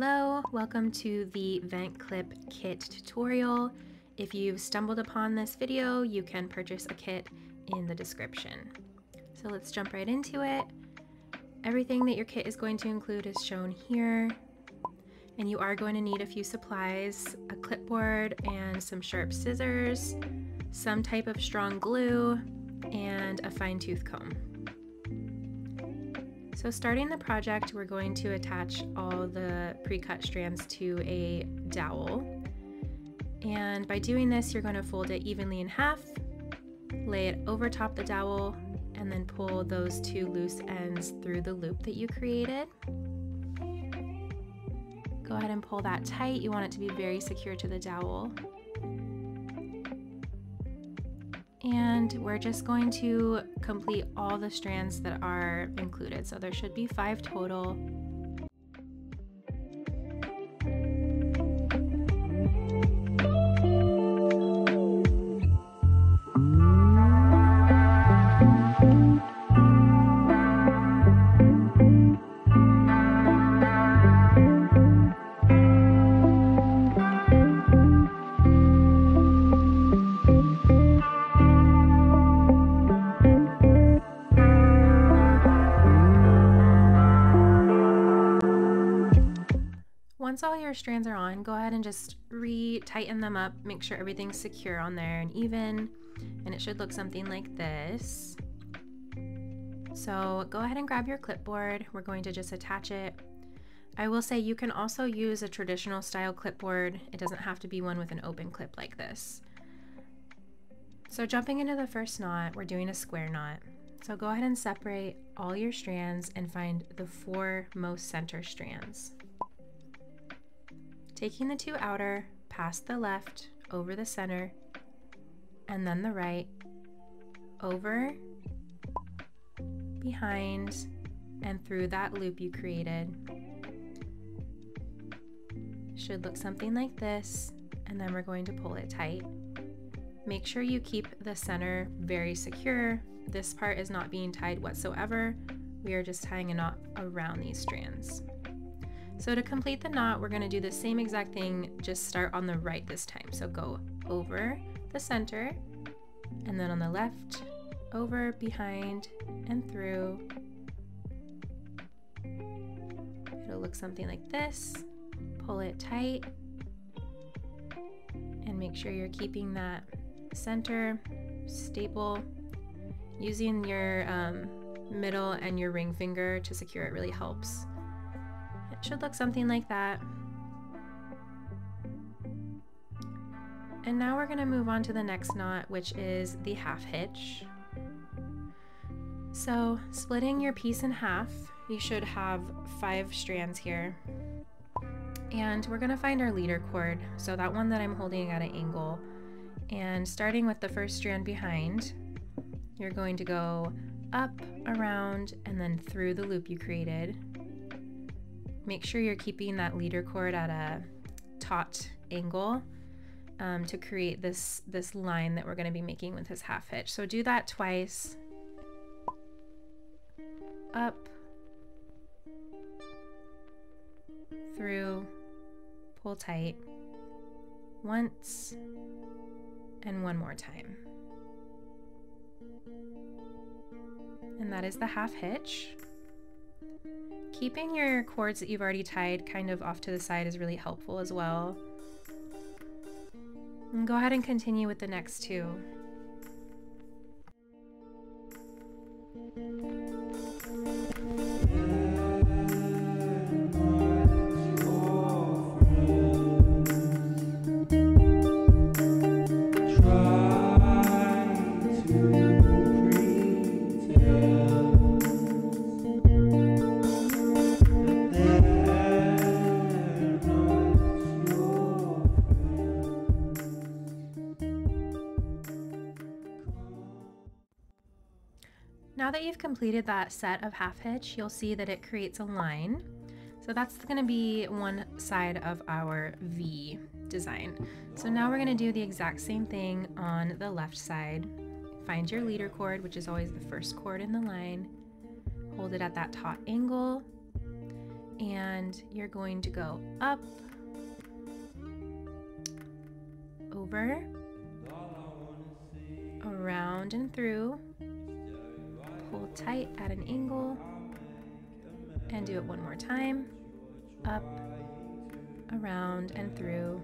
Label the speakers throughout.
Speaker 1: Hello, welcome to the Vent Clip Kit tutorial. If you've stumbled upon this video, you can purchase a kit in the description. So let's jump right into it. Everything that your kit is going to include is shown here. And you are going to need a few supplies, a clipboard and some sharp scissors, some type of strong glue, and a fine tooth comb. So starting the project, we're going to attach all the pre-cut strands to a dowel. And by doing this, you're going to fold it evenly in half, lay it over top the dowel, and then pull those two loose ends through the loop that you created. Go ahead and pull that tight. You want it to be very secure to the dowel. And we're just going to complete all the strands that are included. So there should be five total. Once all your strands are on, go ahead and just re-tighten them up, make sure everything's secure on there and even, and it should look something like this. So go ahead and grab your clipboard. We're going to just attach it. I will say you can also use a traditional style clipboard. It doesn't have to be one with an open clip like this. So jumping into the first knot, we're doing a square knot. So go ahead and separate all your strands and find the four most center strands. Taking the two outer, past the left, over the center, and then the right, over, behind, and through that loop you created. Should look something like this, and then we're going to pull it tight. Make sure you keep the center very secure. This part is not being tied whatsoever. We are just tying a knot around these strands. So to complete the knot, we're gonna do the same exact thing, just start on the right this time. So go over the center, and then on the left, over, behind, and through. It'll look something like this. Pull it tight, and make sure you're keeping that center stable. Using your um, middle and your ring finger to secure it really helps. It should look something like that. And now we're going to move on to the next knot, which is the half hitch. So splitting your piece in half, you should have five strands here. And we're going to find our leader cord, so that one that I'm holding at an angle. And starting with the first strand behind, you're going to go up, around, and then through the loop you created. Make sure you're keeping that leader cord at a taut angle um, to create this, this line that we're going to be making with this half hitch. So do that twice. Up, through, pull tight, once, and one more time. And that is the half hitch. Keeping your cords that you've already tied kind of off to the side is really helpful as well. And go ahead and continue with the next two. You've completed that set of half hitch, you'll see that it creates a line. So that's gonna be one side of our V design. So now we're gonna do the exact same thing on the left side. Find your leader cord, which is always the first cord in the line. Hold it at that taut angle. and you're going to go up, over, around and through, pull tight at an angle, and do it one more time, up, around and through.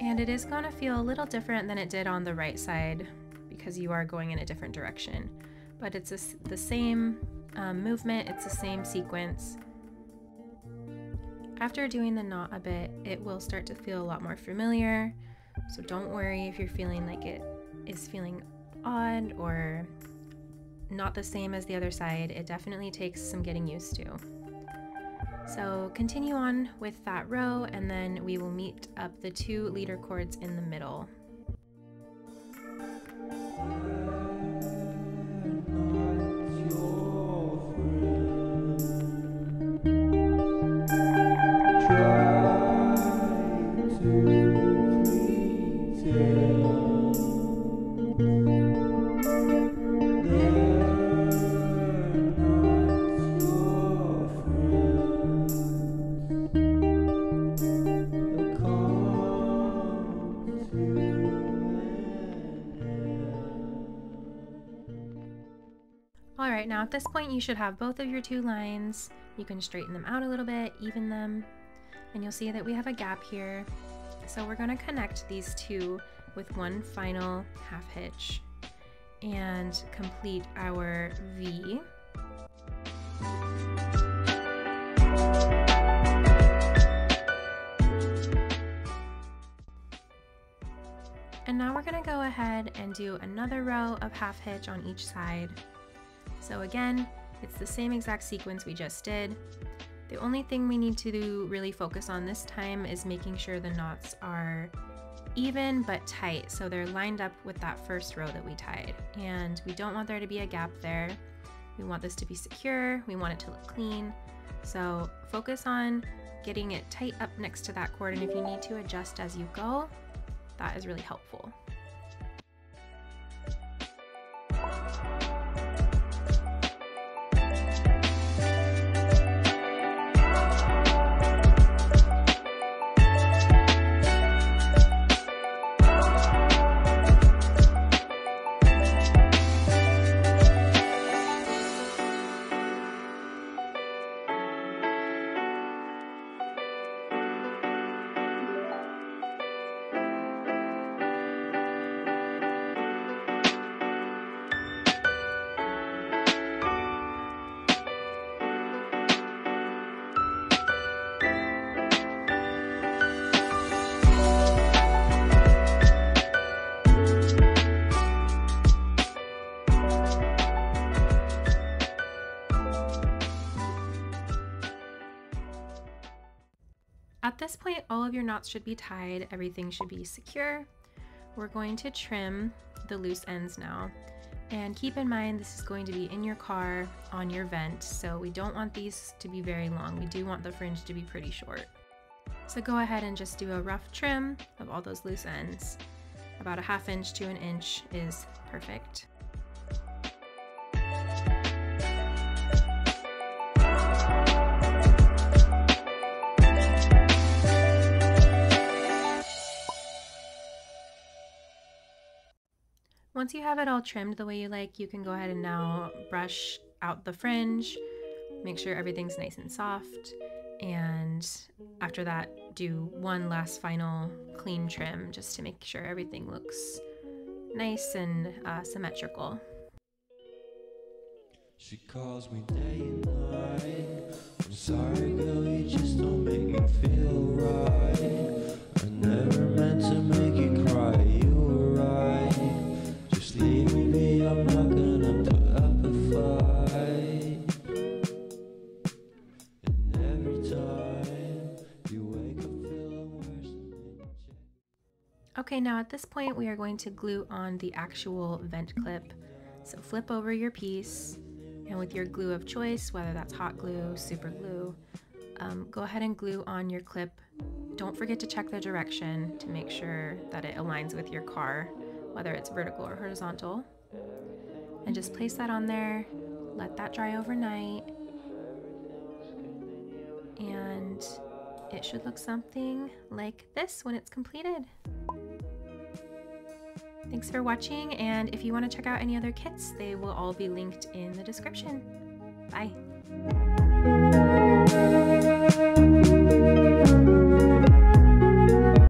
Speaker 1: And it is going to feel a little different than it did on the right side because you are going in a different direction. But it's a, the same um, movement, it's the same sequence. After doing the knot a bit, it will start to feel a lot more familiar. So don't worry if you're feeling like it is feeling odd or not the same as the other side. It definitely takes some getting used to. So continue on with that row and then we will meet up the two leader cords in the middle. Alright, now at this point you should have both of your two lines. You can straighten them out a little bit, even them, and you'll see that we have a gap here. So we're going to connect these two with one final half hitch and complete our V. And now we're going to go ahead and do another row of half hitch on each side. So again, it's the same exact sequence we just did. The only thing we need to really focus on this time is making sure the knots are even but tight so they're lined up with that first row that we tied. And we don't want there to be a gap there. We want this to be secure. We want it to look clean. So focus on getting it tight up next to that cord and if you need to adjust as you go that is really helpful your knots should be tied. Everything should be secure. We're going to trim the loose ends now. And keep in mind, this is going to be in your car on your vent, so we don't want these to be very long. We do want the fringe to be pretty short. So go ahead and just do a rough trim of all those loose ends. About a half inch to an inch is perfect. Once you have it all trimmed the way you like, you can go ahead and now brush out the fringe, make sure everything's nice and soft, and after that, do one last final clean trim just to make sure everything looks nice and uh, symmetrical. She calls me day and night. I'm sorry, girl, you just don't make me feel right. I never meant to make you Now at this point we are going to glue on the actual vent clip. So flip over your piece and with your glue of choice, whether that's hot glue, super glue, um, go ahead and glue on your clip. Don't forget to check the direction to make sure that it aligns with your car whether it's vertical or horizontal. And just place that on there, let that dry overnight. and it should look something like this when it's completed. Thanks for watching, and if you want to check out any other kits, they will all be linked in the description. Bye!